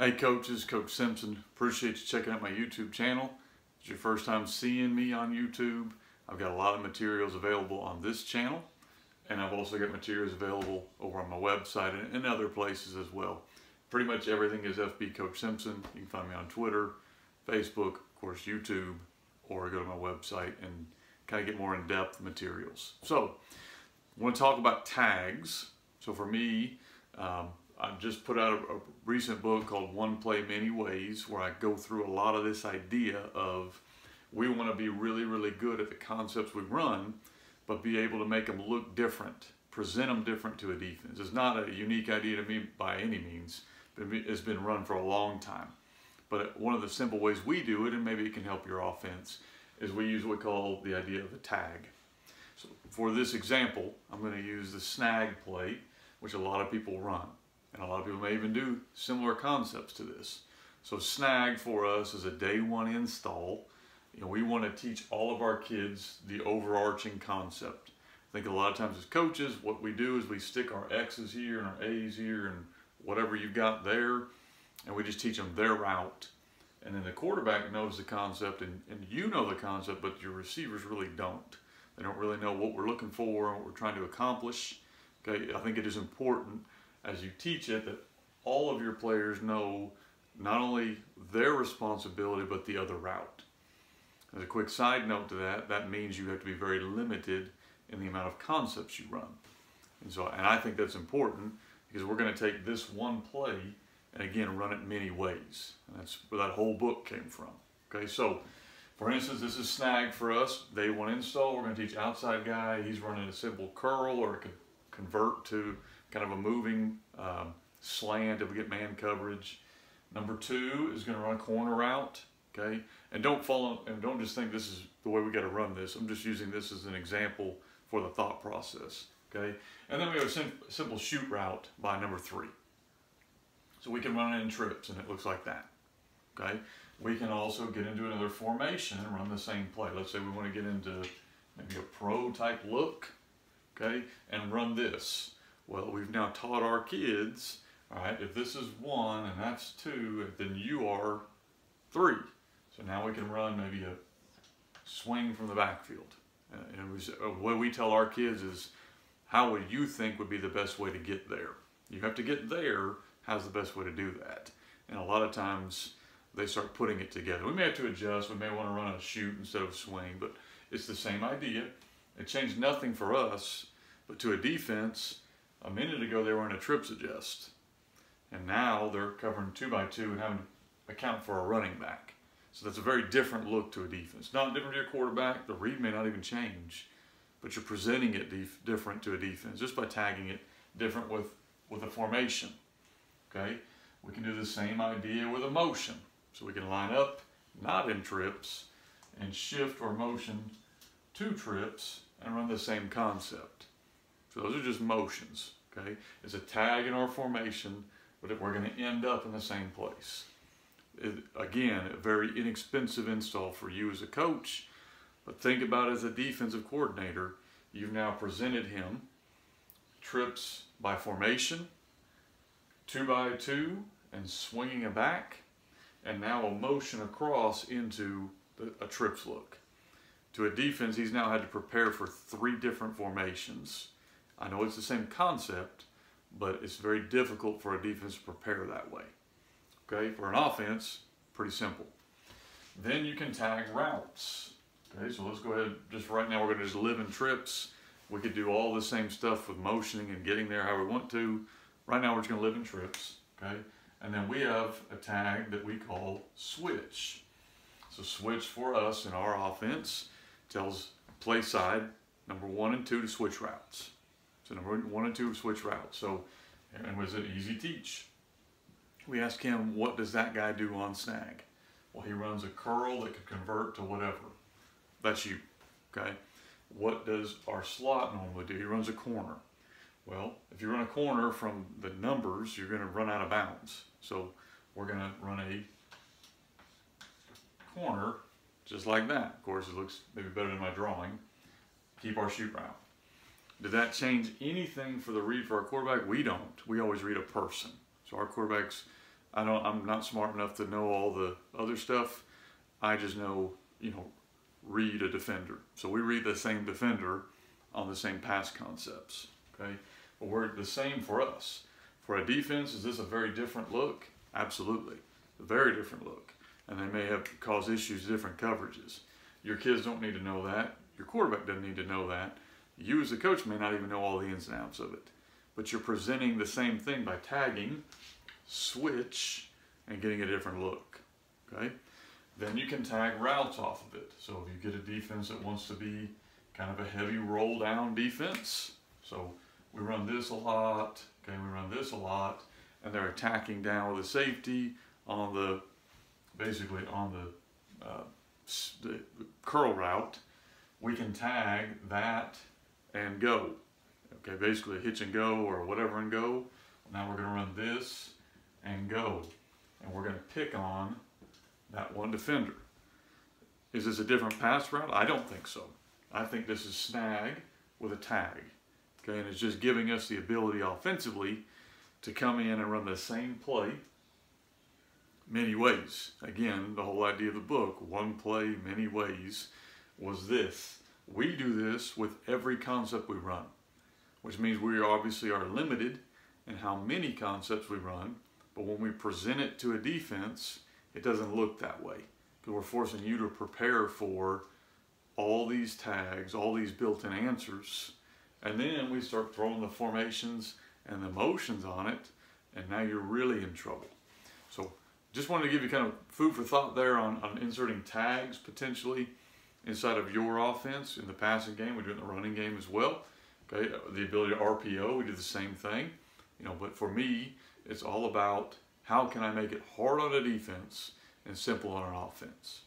Hey coaches, Coach Simpson. Appreciate you checking out my YouTube channel. It's your first time seeing me on YouTube. I've got a lot of materials available on this channel and I've also got materials available over on my website and, and other places as well. Pretty much everything is FB Coach Simpson. You can find me on Twitter, Facebook, of course YouTube, or go to my website and kind of get more in-depth materials. So, I want to talk about tags. So for me, um, I just put out a, a, recent book called One Play Many Ways where I go through a lot of this idea of we want to be really, really good at the concepts we run, but be able to make them look different, present them different to a defense. It's not a unique idea to me by any means. It's been run for a long time. But one of the simple ways we do it, and maybe it can help your offense, is we use what we call the idea of a tag. So for this example, I'm going to use the snag plate, which a lot of people run. And a lot of people may even do similar concepts to this. So snag for us is a day one install. You know, we want to teach all of our kids the overarching concept. I think a lot of times as coaches, what we do is we stick our X's here and our A's here and whatever you've got there, and we just teach them their route. And then the quarterback knows the concept and, and you know the concept, but your receivers really don't. They don't really know what we're looking for and what we're trying to accomplish. Okay, I think it is important as you teach it that all of your players know not only their responsibility but the other route. As a quick side note to that, that means you have to be very limited in the amount of concepts you run. And so, and I think that's important because we're going to take this one play and again run it many ways. And that's where that whole book came from. Okay, so for instance, this is snag for us. Day one install, we're going to teach outside guy. He's running a simple curl or it could convert to kind of a moving um, slant if we get man coverage. Number two is going to run a corner route. Okay, and don't follow and don't just think this is the way we got to run this. I'm just using this as an example for the thought process. Okay, and then we have a sim simple shoot route by number three. So we can run it in trips and it looks like that. Okay, we can also get into another formation and run the same play. Let's say we want to get into maybe a pro type look. Okay, and run this. Well, we've now taught our kids, all right, if this is one and that's two, then you are three. So now we can run maybe a swing from the backfield. Uh, and we, uh, what we tell our kids is, how would you think would be the best way to get there? You have to get there. How's the best way to do that? And a lot of times they start putting it together. We may have to adjust. We may want to run a shoot instead of swing, but it's the same idea. It changed nothing for us, but to a defense, a minute ago they were in a trips adjust. And now they're covering two by to and having to account for a running back. So that's a very different look to a defense. Not different to your quarterback. The read may not even change, but you're presenting it different to a defense just by tagging it different with, with a formation. Okay? We can do the same idea with a motion. So we can line up, not in trips, and shift or motion two trips and run the same concept. So those are just motions, okay? It's a tag in our formation, but we're going to end up in the same place. It, again, a very inexpensive install for you as a coach, but think about as a defensive coordinator. You've now presented him trips by formation, two by two, and swinging it back, and now a motion across into the, a trips look. To a defense, he's now had to prepare for three different formations I know it's the same concept, but it's very difficult for a defense to prepare that way. Okay, for an offense, pretty simple. Then you can tag routes. Okay, so let's go ahead, just right now we're gonna just live in trips. We could do all the same stuff with motioning and getting there how we want to. Right now we're just gonna live in trips, okay? And then we have a tag that we call switch. So switch for us in our offense tells play side, number one and two to switch routes. So number one and two switch routes. So and was an easy teach. We asked him, what does that guy do on snag? Well, he runs a curl that could convert to whatever. That's you, okay? What does our slot normally do? He runs a corner. Well, if you run a corner from the numbers, you're going to run out of bounds. So we're going to run a corner just like that. Of course, it looks maybe better than my drawing. Keep our shoot route. Did that change anything for the read for our quarterback? We don't. We always read a person. So our quarterbacks I don't. I'm not smart enough to know all the other stuff. I just know, you know, read a defender. So we read the same defender on the same pass concepts. Okay, but we're the same for us. For a defense, is this a very different look? Absolutely, a very different look, and they may have caused issues, different coverages. Your kids don't need to know that. Your quarterback doesn't need to know that. You as a coach may not even know all the ins and outs of it. But you're presenting the same thing by tagging, switch, and getting a different look. Okay? Then you can tag routes off of it. So if you get a defense that wants to be kind of a heavy roll down defense, so we run this a lot, okay, we run this a lot, and they're attacking down with a safety on the, basically on the, uh, the curl route, we can tag that and go. Okay, basically hitch and go or whatever and go. Now we're going to run this and go. And we're going to pick on that one defender. Is this a different pass route? I don't think so. I think this is snag with a tag. Okay, and it's just giving us the ability offensively to come in and run the same play many ways. Again, the whole idea of the book, one play, many ways, was this. We do this with every concept we run, which means we obviously are limited in how many concepts we run, but when we present it to a defense, it doesn't look that way because we're forcing you to prepare for all these tags, all these built-in answers, and then we start throwing the formations and the motions on it, and now you're really in trouble. So just wanted to give you kind of food for thought there on, on inserting tags potentially inside of your offense in the passing game. We do it in the running game as well. Okay, the ability to RPO, we do the same thing. You know, but for me, it's all about how can I make it hard on a defense and simple on an offense.